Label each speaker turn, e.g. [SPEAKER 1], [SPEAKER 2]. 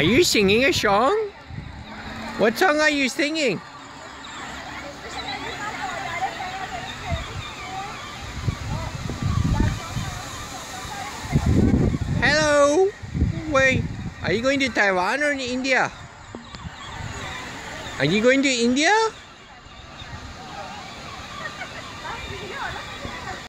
[SPEAKER 1] Are you singing a song? What song are you singing? Hello. Wait. Are you going to Taiwan or India? Are you going to India?